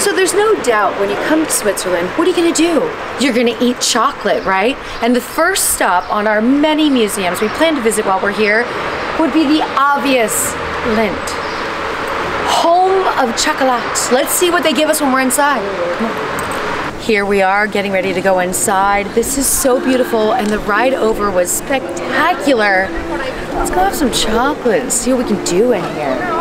So there's no doubt when you come to Switzerland, what are you gonna do? You're gonna eat chocolate, right? And the first stop on our many museums we plan to visit while we're here would be the obvious Lindt. Home of chocolate. Let's see what they give us when we're inside. Here we are getting ready to go inside. This is so beautiful and the ride over was spectacular. Let's go have some chocolate and see what we can do in here.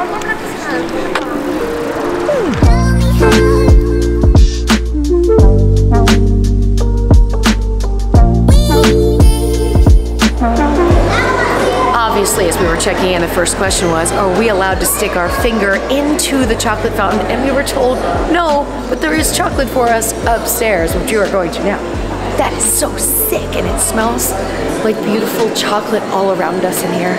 Obviously, as we were checking in, the first question was, are we allowed to stick our finger into the chocolate fountain? And we were told, no, but there is chocolate for us upstairs, which you are going to now. That is so sick, and it smells like beautiful chocolate all around us in here.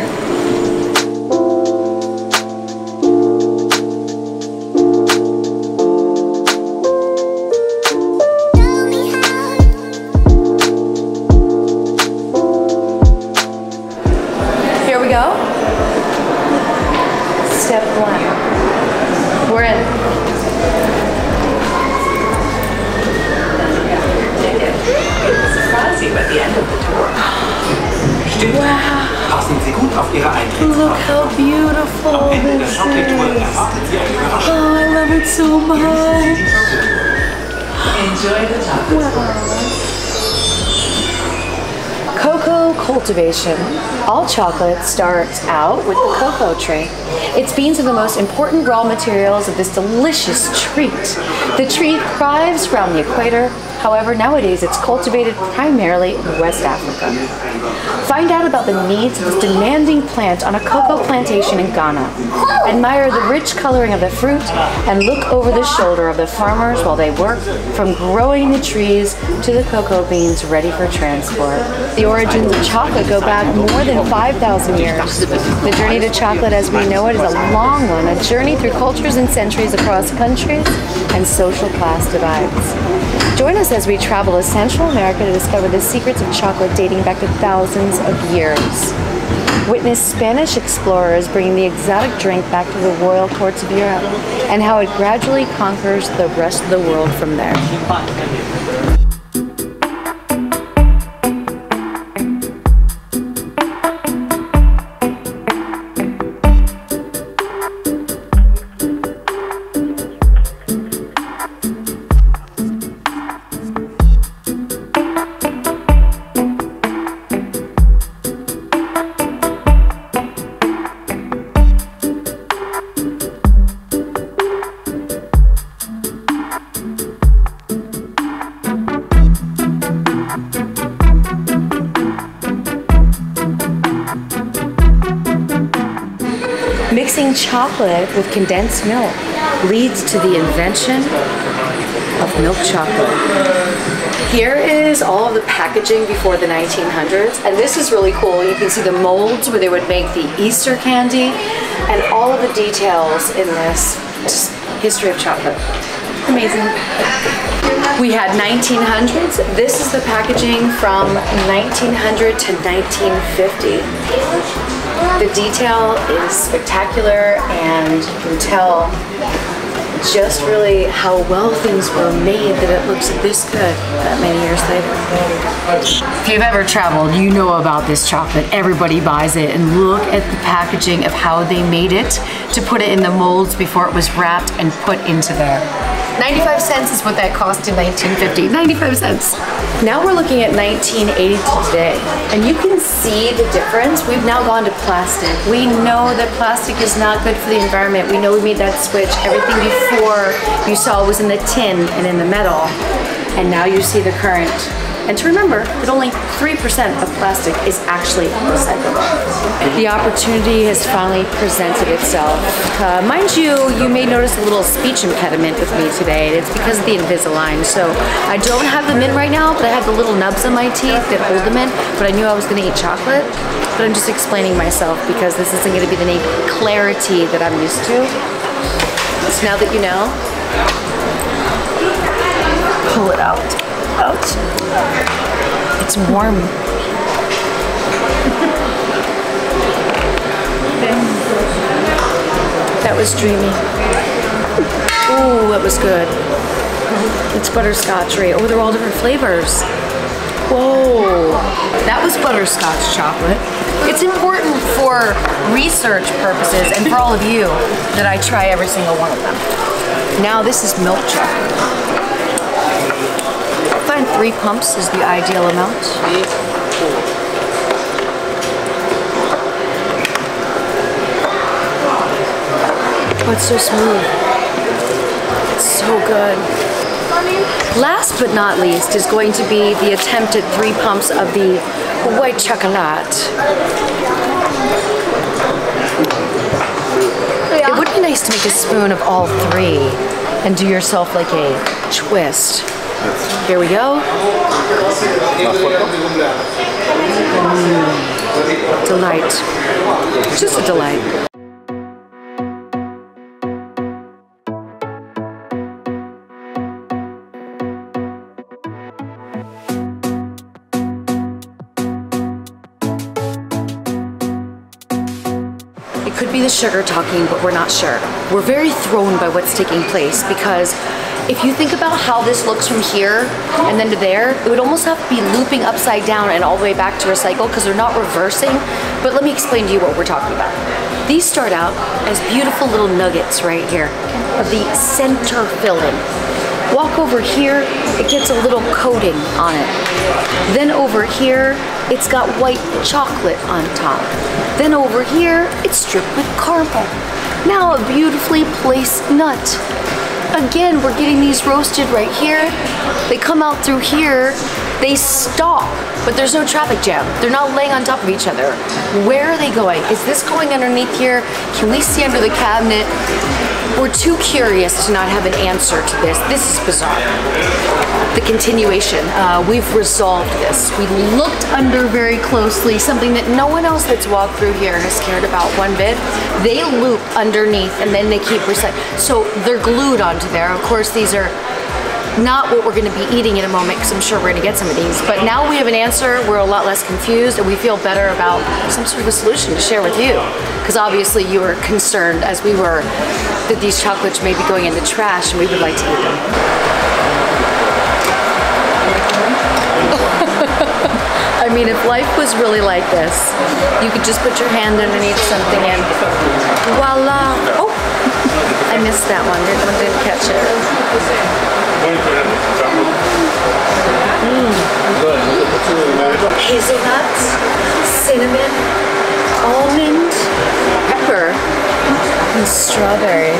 So much. Enjoy the chocolate. Cocoa cultivation. All chocolate starts out with the cocoa tree. Its beans are the most important raw materials of this delicious treat. The tree thrives around the equator. However, nowadays it's cultivated primarily in West Africa. Find out about the needs of this demanding plant on a cocoa plantation in Ghana. Admire the rich coloring of the fruit and look over the shoulder of the farmers while they work from growing the trees to the cocoa beans ready for transport. The origins of chocolate go back more than 5,000 years. The journey to chocolate as we know it is a long one, a journey through cultures and centuries across countries and social class divides. Join us as we travel to Central America to discover the secrets of chocolate dating back to thousands of years. Witness Spanish explorers bringing the exotic drink back to the royal courts of Europe and how it gradually conquers the rest of the world from there. Chocolate with condensed milk leads to the invention of milk chocolate. Here is all of the packaging before the 1900s, and this is really cool. You can see the molds where they would make the Easter candy, and all of the details in this history of chocolate. Amazing. We had 1900s. This is the packaging from 1900 to 1950. The detail is spectacular and you can tell just really how well things were made that it looks this good that many years later. If you've ever traveled, you know about this chocolate. Everybody buys it and look at the packaging of how they made it to put it in the molds before it was wrapped and put into there. 95 cents is what that cost in 1950. 95 cents. Now we're looking at 1980 to today, and you can see the difference. We've now gone to plastic. We know that plastic is not good for the environment. We know we made that switch. Everything before you saw was in the tin and in the metal, and now you see the current. And to remember that only 3% of plastic is actually recyclable. The opportunity has finally presented itself. Uh, mind you, you may notice a little speech impediment with me today. It's because of the Invisalign. So I don't have them in right now, but I have the little nubs on my teeth that hold them in. But I knew I was going to eat chocolate. But I'm just explaining myself because this isn't going to be the name clarity that I'm used to. So now that you know, pull it out. Out. It's warm. that was dreamy. Ooh, that was good. It's butterscotch, right? Oh, they're all different flavors. Whoa, that was butterscotch chocolate. It's important for research purposes and for all of you that I try every single one of them. Now this is milk chocolate. Find three pumps is the ideal amount. Oh, it's so smooth. It's so good. Last but not least is going to be the attempted three pumps of the white chocolate. It would be nice to make a spoon of all three and do yourself like a twist. Here we go. Mm. Delight. Just a delight. It could be the sugar talking, but we're not sure. We're very thrown by what's taking place because if you think about how this looks from here and then to there, it would almost have to be looping upside down and all the way back to recycle because they're not reversing. But let me explain to you what we're talking about. These start out as beautiful little nuggets right here of the center filling. Walk over here, it gets a little coating on it. Then over here, it's got white chocolate on top. Then over here, it's stripped with caramel. Now a beautifully placed nut. Again, we're getting these roasted right here. They come out through here, they stop, but there's no traffic jam. They're not laying on top of each other. Where are they going? Is this going underneath here? Can we see under the cabinet? We're too curious to not have an answer to this. This is bizarre. The continuation. Uh, we've resolved this. We looked under very closely, something that no one else that's walked through here has cared about one bit. They loop underneath and then they keep recycling. So they're glued onto there. Of course, these are not what we're going to be eating in a moment because I'm sure we're going to get some of these. But now we have an answer. We're a lot less confused and we feel better about some sort of a solution to share with you. Because obviously you were concerned, as we were, that these chocolates may be going into trash and we would like to eat them. I mean, if life was really like this, you could just put your hand underneath something and voila. Oh, I missed that one. Didn't, didn't catch it. Mm. Hazelnuts, cinnamon, almond, pepper, and strawberry.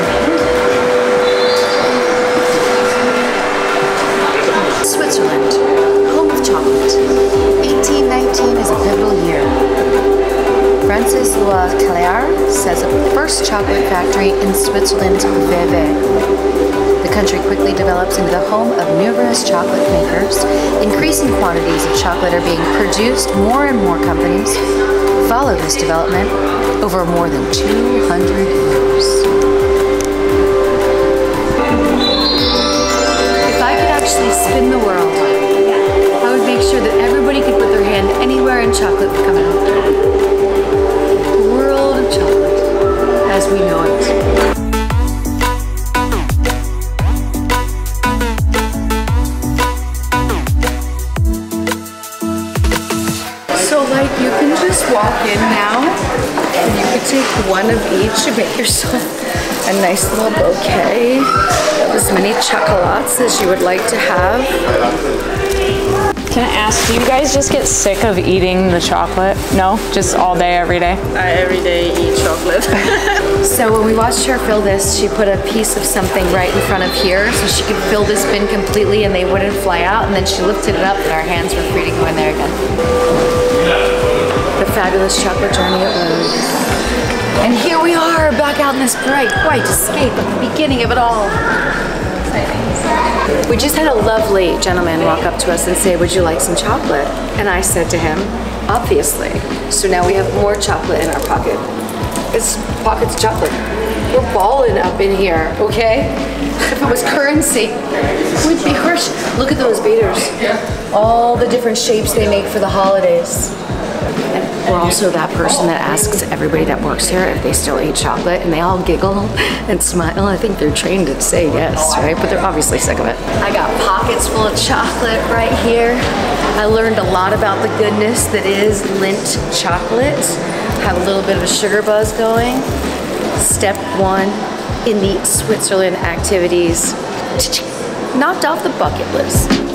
Switzerland, home of chocolate. 1819 is a pivotal year. Francis Louis Cailler says of the first chocolate factory in Switzerland's Vevey. The country quickly develops into the home of numerous chocolate makers. Increasing quantities of chocolate are being produced. More and more companies follow this development over more than 200 walk in now and you could take one of each to make yourself a nice little bouquet of as many chocolates as you would like to have. Can I ask, do you guys just get sick of eating the chocolate? No? Just all day, every day? I every day eat chocolate. so when we watched her fill this, she put a piece of something right in front of here so she could fill this bin completely and they wouldn't fly out and then she lifted it up and our hands were free to go in there again the fabulous chocolate journey it was. And here we are, back out in this bright white escape at the beginning of it all. We just had a lovely gentleman walk up to us and say, would you like some chocolate? And I said to him, obviously. So now we have more chocolate in our pocket. It's pockets chocolate. we're balling up in here, okay? Was currency, we'd be. Look at those beaters. All the different shapes they make for the holidays. And we're also that person that asks everybody that works here if they still eat chocolate, and they all giggle and smile. I think they're trained to say yes, right? But they're obviously sick of it. I got pockets full of chocolate right here. I learned a lot about the goodness that is Lindt chocolate. Have a little bit of a sugar buzz going. Step one in the Switzerland activities. Knocked off the bucket list.